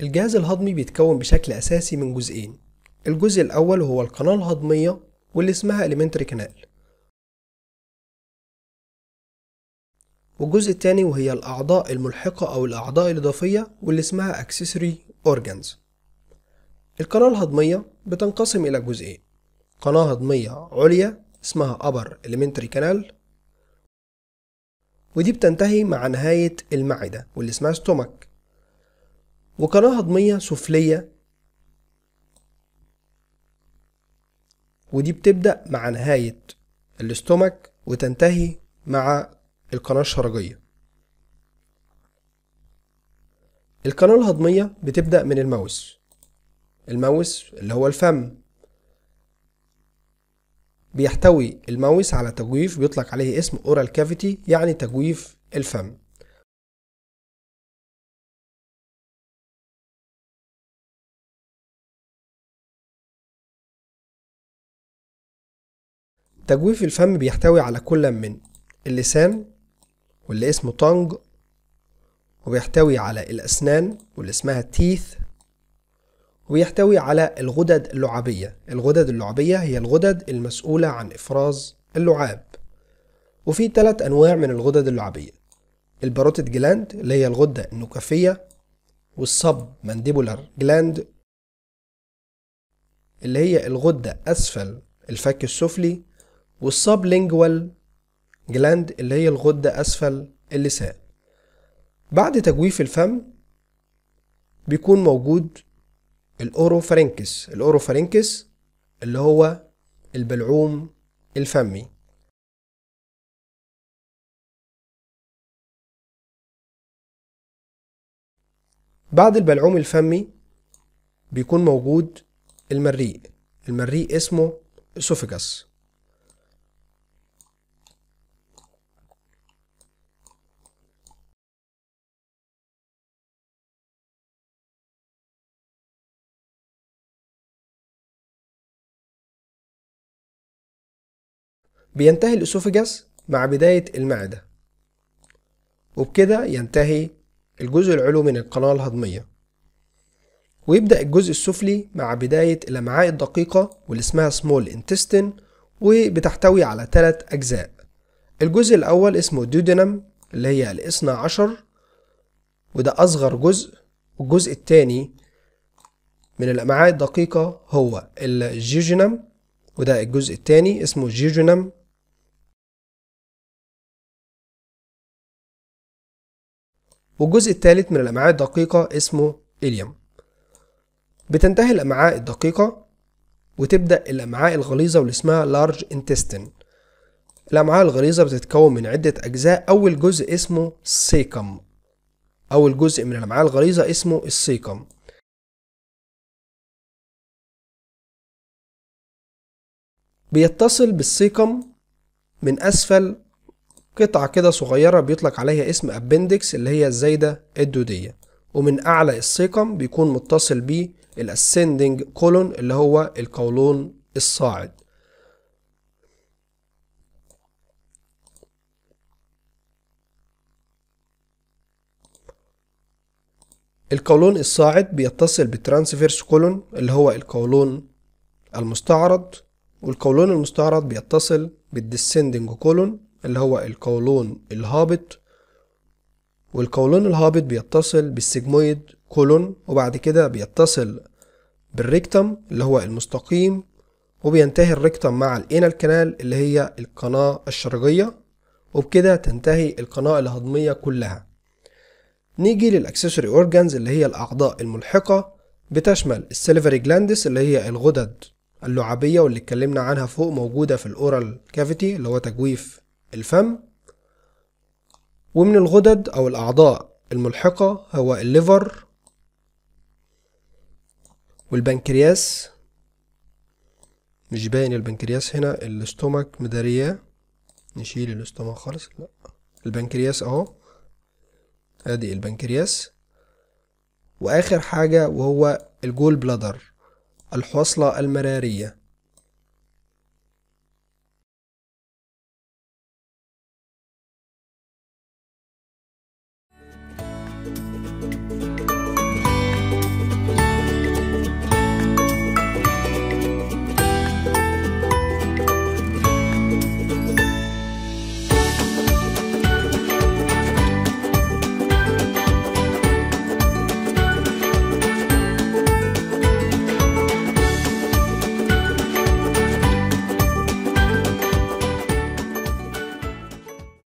الجهاز الهضمي بيتكون بشكل أساسي من جزئين. الجزء الأول هو القناة الهضمية واللي اسمها elementary canal. والجزء التاني وهي الأعضاء الملحقة أو الأعضاء الإضافية واللي اسمها accessory organs. القناة الهضمية بتنقسم إلى جزئين. قناة هضمية عليا اسمها upper elementary canal. ودي بتنتهي مع نهاية المعدة واللي اسمها stomach. وقناة هضمية سفلية. ودي بتبدأ مع نهاية الاستومك وتنتهي مع القناة الشرجية. القناة الهضمية بتبدأ من الموس الموس اللي هو الفم. بيحتوي ال mouth على تجويف بيطلق عليه اسم oral cavity يعني تجويف الفم. تجويف الفم بيحتوي على كل من اللسان واللي اسمه tongue وبيحتوي على الأسنان واللي اسمها teeth وبيحتوي على الغدد اللعابية. الغدد اللعابية هي الغدد المسؤولة عن إفراز اللعاب. وفي ثلاث أنواع من الغدد اللعابية. ال parotid gland اللي هي الغدة النكافية وال submandibular gland اللي هي الغدة أسفل الفك السفلي وال sublingual gland اللي هي الغدة أسفل اللسان بعد تجويف الفم بيكون موجود ال oropharynx. ال oropharynx اللي هو البلعوم الفمي. بعد البلعوم الفمي بيكون موجود المريء. المريء اسمه esophagus بينتهي الأسوفجاس مع بداية المعدة. وبكده ينتهي الجزء العلوي من القناة الهضمية. ويبدأ الجزء السفلي مع بداية الأمعاء الدقيقة واللي اسمها سمول انتستين وبتحتوي على ثلاث أجزاء. الجزء الأول اسمه دودينم اللي هي الاثنى عشر وده أصغر جزء. والجزء الثاني من الأمعاء الدقيقة هو الجيجينم وده الجزء الثاني اسمه جيجينم. والجزء الثالث من الأمعاء الدقيقة اسمه إليوم. بتنتهي الأمعاء الدقيقة وتبدأ الأمعاء الغليظة واللي اسمها لارج انتستين الأمعاء الغليظة بتتكون من عدة أجزاء. أول جزء اسمه سيكم أول جزء من الأمعاء الغليظة اسمه السيكم بيتصل بال cecum من أسفل قطعة كده صغيرة بيطلق عليها اسم appendix اللي هي الزايدة الدودية. ومن أعلى ال cecum بيكون متصل بيه ال ascending colon اللي هو القولون الصاعد. القولون الصاعد بيتصل بال transverse colon اللي هو القولون المستعرض والقولون المستعرض بيتصل بال descending colon اللي هو القولون الهابط والقولون الهابط بيتصل بال sigmoid colon وبعد كده بيتصل بال rectum اللي هو المستقيم وبينتهي ال rectum مع ال anal canal اللي هي القناة الشرجية وبكده تنتهي القناة الهضمية كلها. نيجي لل accessory organs اللي هي الأعضاء الملحقة بتشمل ال salivary glands اللي هي الغدد اللعابية واللي اتكلمنا عنها فوق موجودة في ال oral cavity اللي هو تجويف الفم ومن الغدد أو الأعضاء الملحقة هو ال liver والبنكرياس. مش باين البنكرياس هنا ال stomach مدارياه نشيل ال stomach خالص. لا. البنكرياس أهو. أدي البنكرياس. وآخر حاجة وهو الجول بلادر الحوصلة المرارية.